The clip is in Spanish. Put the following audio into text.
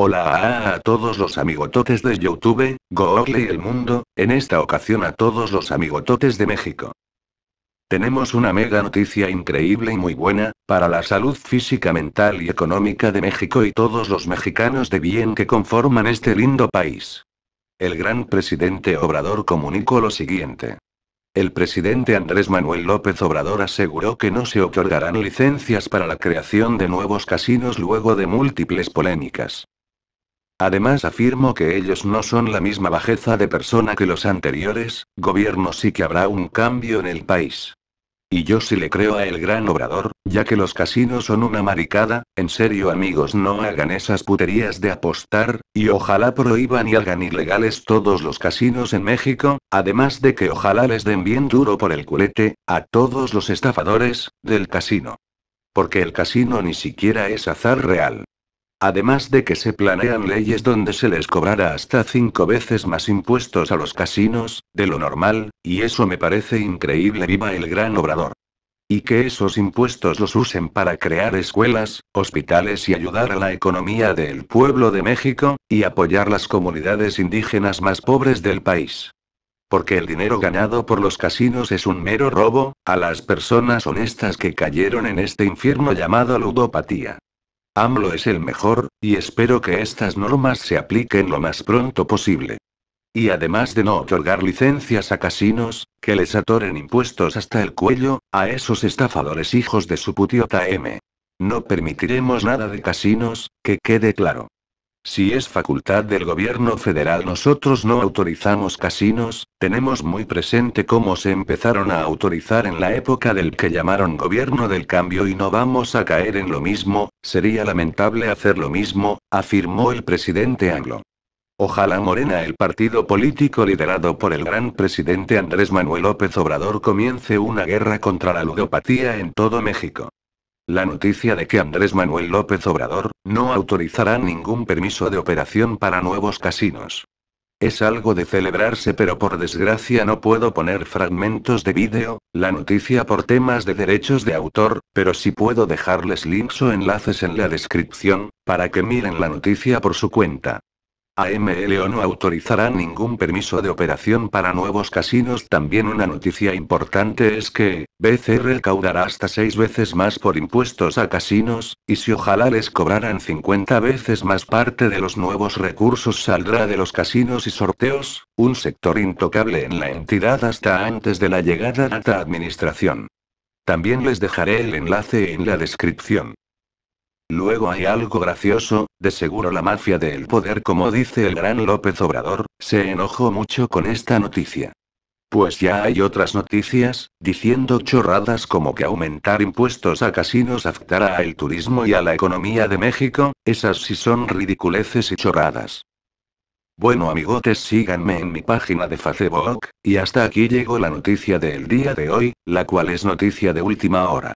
Hola a, todos los amigototes de YouTube, Google y el mundo, en esta ocasión a todos los amigototes de México. Tenemos una mega noticia increíble y muy buena, para la salud física, mental y económica de México y todos los mexicanos de bien que conforman este lindo país. El gran presidente Obrador comunicó lo siguiente. El presidente Andrés Manuel López Obrador aseguró que no se otorgarán licencias para la creación de nuevos casinos luego de múltiples polémicas. Además afirmo que ellos no son la misma bajeza de persona que los anteriores, gobiernos sí que habrá un cambio en el país. Y yo sí le creo a el gran obrador, ya que los casinos son una maricada, en serio amigos no hagan esas puterías de apostar, y ojalá prohíban y hagan ilegales todos los casinos en México, además de que ojalá les den bien duro por el culete, a todos los estafadores, del casino. Porque el casino ni siquiera es azar real. Además de que se planean leyes donde se les cobrará hasta cinco veces más impuestos a los casinos, de lo normal, y eso me parece increíble viva el gran obrador. Y que esos impuestos los usen para crear escuelas, hospitales y ayudar a la economía del pueblo de México, y apoyar las comunidades indígenas más pobres del país. Porque el dinero ganado por los casinos es un mero robo, a las personas honestas que cayeron en este infierno llamado ludopatía. AMLO es el mejor, y espero que estas normas se apliquen lo más pronto posible. Y además de no otorgar licencias a casinos, que les atoren impuestos hasta el cuello, a esos estafadores hijos de su putiota M. No permitiremos nada de casinos, que quede claro. Si es facultad del gobierno federal nosotros no autorizamos casinos, tenemos muy presente cómo se empezaron a autorizar en la época del que llamaron gobierno del cambio y no vamos a caer en lo mismo, sería lamentable hacer lo mismo, afirmó el presidente Anglo. Ojalá Morena, el partido político liderado por el gran presidente Andrés Manuel López Obrador, comience una guerra contra la ludopatía en todo México. La noticia de que Andrés Manuel López Obrador, no autorizará ningún permiso de operación para nuevos casinos. Es algo de celebrarse pero por desgracia no puedo poner fragmentos de vídeo, la noticia por temas de derechos de autor, pero sí puedo dejarles links o enlaces en la descripción, para que miren la noticia por su cuenta. AMLO no autorizará ningún permiso de operación para nuevos casinos. También una noticia importante es que, BCR recaudará hasta seis veces más por impuestos a casinos, y si ojalá les cobraran 50 veces más parte de los nuevos recursos saldrá de los casinos y sorteos, un sector intocable en la entidad hasta antes de la llegada de esta administración. También les dejaré el enlace en la descripción. Luego hay algo gracioso, de seguro la mafia del poder como dice el gran López Obrador, se enojó mucho con esta noticia. Pues ya hay otras noticias, diciendo chorradas como que aumentar impuestos a casinos afectará al turismo y a la economía de México, esas sí son ridiculeces y chorradas. Bueno amigotes síganme en mi página de Facebook, y hasta aquí llegó la noticia del día de hoy, la cual es noticia de última hora.